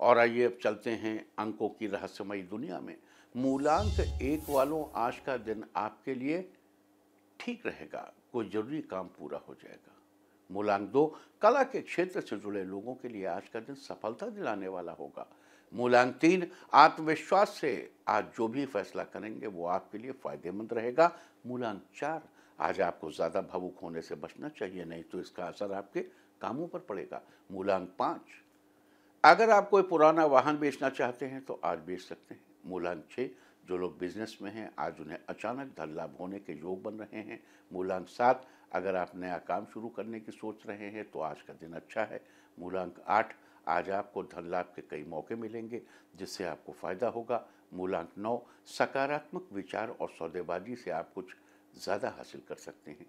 और आइए अब चलते हैं अंकों की रहस्यमयी दुनिया में। मूलांक एक वालों आज का दिन आपके लिए ठीक रहेगा, कोई ज़रूरी काम पूरा हो जाएगा। मूलांक दो, कला के क्षेत्र से जुड़े लोगों के लिए आज का दिन सफलता दिलाने वाला होगा। मूलांक तीन, आत्मविश्वास से आज जो भी फैसला करेंगे, वो आपके लिए फ़ायदेमंद रहेगा। मूलांक चार, आज आपको ज़्यादा भावुक होने से बचना चाहिए, नहीं तो इसका असर आपके कामों पर पड़ेगा। मूलांक पाँच अगर आप कोई पुराना वाहन बेचना चाहते हैं तो आज बेच सकते हैं। मूलांक छः जो लोग बिज़नेस में हैं, आज उन्हें अचानक धन लाभ होने के योग बन रहे हैं। मूलांक सात, अगर आप नया काम शुरू करने की सोच रहे हैं तो आज का दिन अच्छा है। मूलांक आठ, आज आपको धन लाभ के कई मौके मिलेंगे, जिससे आपको फ़ायदा होगा। मूलांक नौ, सकारात्मक विचार और सौदेबाजी से आप कुछ ज़्यादा हासिल कर सकते हैं।